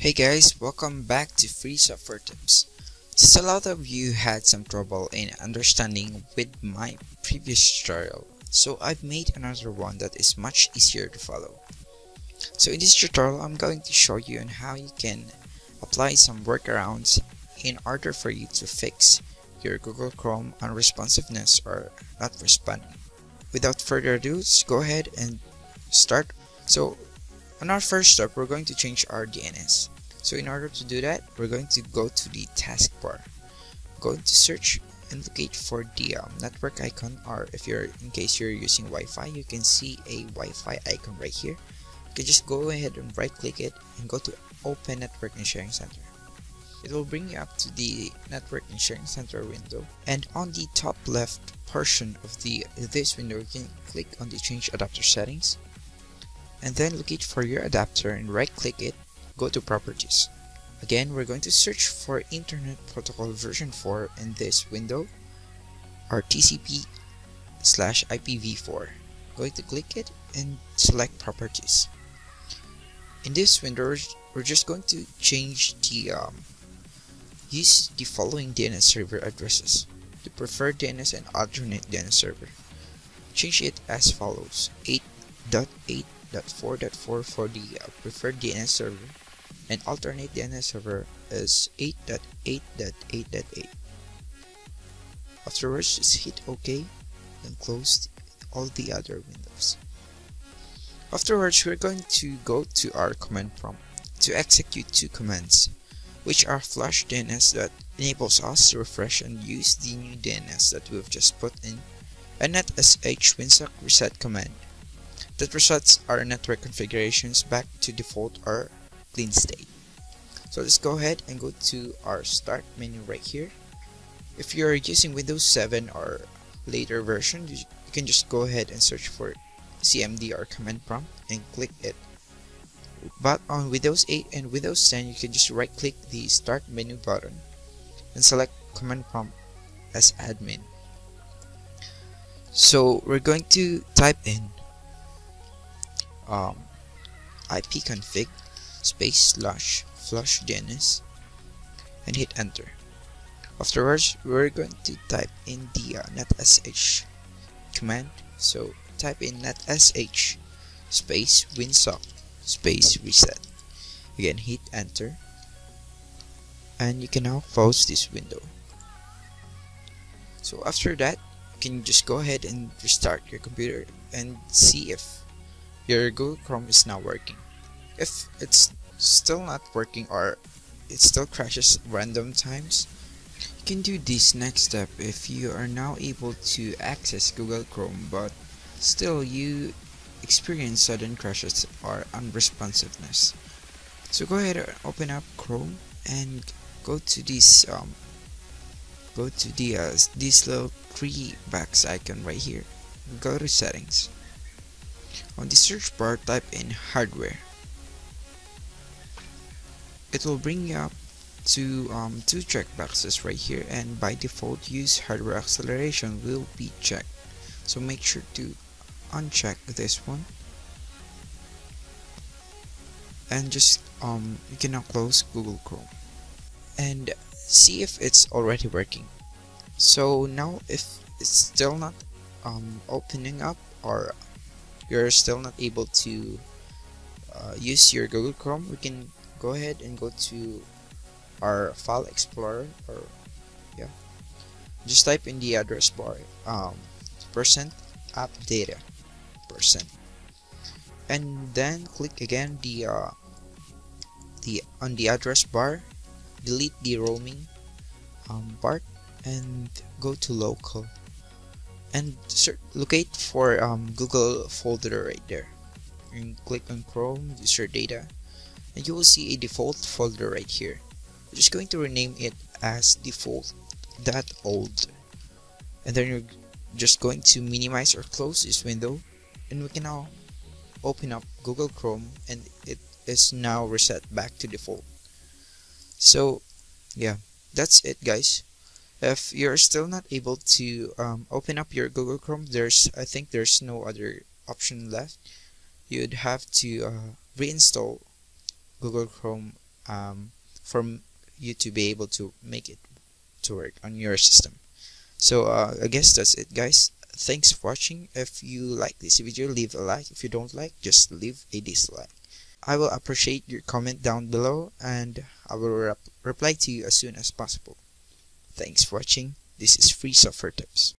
Hey guys, welcome back to Free Software Tips. Just a lot of you had some trouble in understanding with my previous tutorial, so I've made another one that is much easier to follow. So in this tutorial, I'm going to show you on how you can apply some workarounds in order for you to fix your Google Chrome unresponsiveness or not responding. Without further ado, let's go ahead and start. So on our first step, we're going to change our DNS. So in order to do that, we're going to go to the taskbar. Go to search and locate for the um, network icon or if you're in case you're using Wi-Fi, you can see a Wi-Fi icon right here. You can just go ahead and right click it and go to Open Network and Sharing Center. It will bring you up to the Network and Sharing Center window and on the top left portion of the this window you can click on the change adapter settings and then locate for your adapter and right click it, go to properties. Again, we're going to search for Internet Protocol version 4 in this window or TCP slash IPv4. Going to click it and select properties. In this window, we're just going to change the um, use the following DNS server addresses the preferred DNS and alternate DNS server. Change it as follows 8.8 8.4.4 for the uh, preferred DNS server and alternate DNS server is 8.8.8.8. Afterwards, just hit OK and close all the other windows. Afterwards, we're going to go to our command prompt to execute two commands, which are flush DNS that enables us to refresh and use the new DNS that we've just put in, and netsh winsock reset command that resets our network configurations back to default or clean state. So let's go ahead and go to our start menu right here. If you're using Windows 7 or later version, you can just go ahead and search for CMD or command prompt and click it. But on Windows 8 and Windows 10, you can just right click the start menu button and select command prompt as admin. So we're going to type in um, ipconfig space slash flush DNS and hit enter. Afterwards, we're going to type in the uh, netsh command. So type in netsh space winsock space reset. Again, hit enter. And you can now close this window. So after that, you can just go ahead and restart your computer and see if your Google Chrome is now working. If it's still not working or it still crashes random times, you can do this next step if you are now able to access Google Chrome but still you experience sudden crashes or unresponsiveness. So go ahead and open up Chrome and go to this um, go to the uh, this little three box icon right here. Go to settings. On the search bar, type in hardware. It will bring you up to um, two checkboxes right here and by default use hardware acceleration will be checked. So make sure to uncheck this one and just um, you can now close Google Chrome and see if it's already working. So now if it's still not um, opening up or you're still not able to uh, use your Google Chrome, we can go ahead and go to our file explorer or yeah. Just type in the address bar um, percent app data percent. And then click again the uh, the on the address bar delete the roaming um, part and go to local and locate for um, Google folder right there. And click on Chrome user data and you will see a default folder right here. Just going to rename it as default that old and then you're just going to minimize or close this window and we can now open up Google Chrome and it is now reset back to default. So yeah that's it guys if you're still not able to um, open up your Google Chrome there's I think there's no other option left. You'd have to uh, reinstall Google Chrome um, for you to be able to make it to work on your system. So uh, I guess that's it guys. Thanks for watching. If you like this video leave a like. If you don't like just leave a dislike. I will appreciate your comment down below and I will rep reply to you as soon as possible thanks for watching. This is free software tips